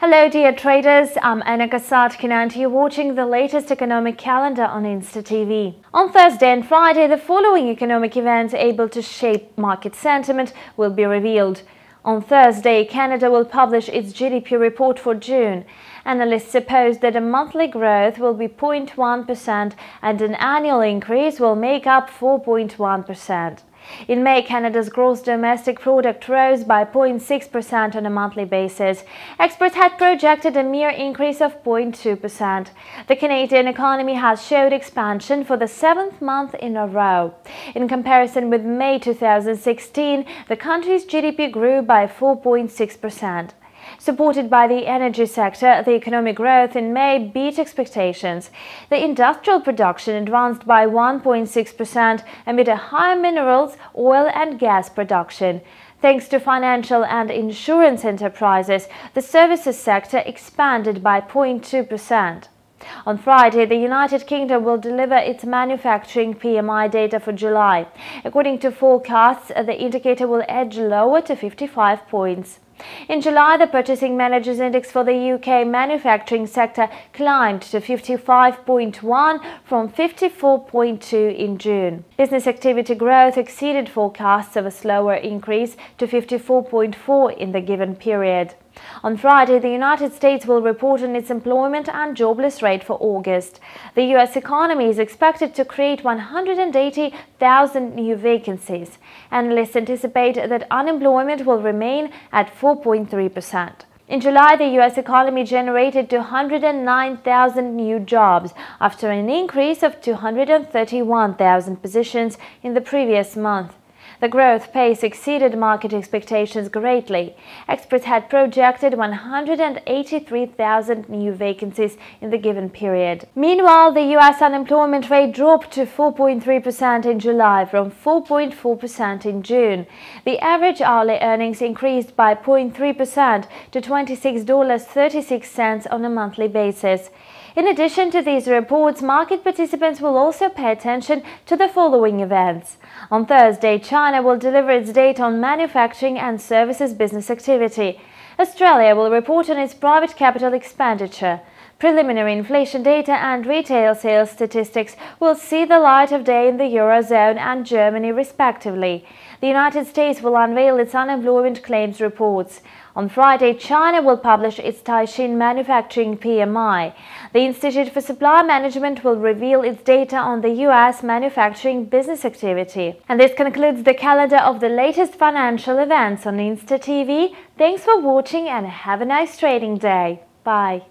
Hello dear traders, I'm Annika Satkin and you're watching the latest economic calendar on Insta TV. On Thursday and Friday, the following economic events able to shape market sentiment will be revealed. On Thursday, Canada will publish its GDP report for June. Analysts suppose that a monthly growth will be 0.1% and an annual increase will make up 4.1%. In May, Canada's gross domestic product rose by 0.6% on a monthly basis. Experts had projected a mere increase of 0.2%. The Canadian economy has showed expansion for the seventh month in a row. In comparison with May 2016, the country's GDP grew by 4.6%. Supported by the energy sector, the economic growth in May beat expectations. The industrial production advanced by 1.6% amid a higher minerals, oil and gas production. Thanks to financial and insurance enterprises, the services sector expanded by 0.2%. On Friday, the United Kingdom will deliver its manufacturing PMI data for July. According to forecasts, the indicator will edge lower to 55 points. In July, the Purchasing Managers Index for the UK manufacturing sector climbed to 55.1 from 54.2 in June. Business activity growth exceeded forecasts of a slower increase to 54.4 in the given period. On Friday, the United States will report on its employment and jobless rate for August. The U.S. economy is expected to create 180,000 new vacancies. Analysts anticipate that unemployment will remain at 4.3 percent. In July, the U.S. economy generated 209,000 new jobs after an increase of 231,000 positions in the previous month. The growth pace exceeded market expectations greatly. Experts had projected 183,000 new vacancies in the given period. Meanwhile, the U.S. unemployment rate dropped to 4.3% in July from 4.4% in June. The average hourly earnings increased by 0.3% to $26.36 on a monthly basis. In addition to these reports, market participants will also pay attention to the following events. On Thursday, China will deliver its data on manufacturing and services business activity. Australia will report on its private capital expenditure. Preliminary inflation data and retail sales statistics will see the light of day in the Eurozone and Germany respectively. The United States will unveil its unemployment claims reports. On Friday, China will publish its Caixin manufacturing PMI. The Institute for Supply Management will reveal its data on the U.S. manufacturing business activity. And this concludes the calendar of the latest financial events on Insta TV. Thanks for watching and have a nice trading day. Bye.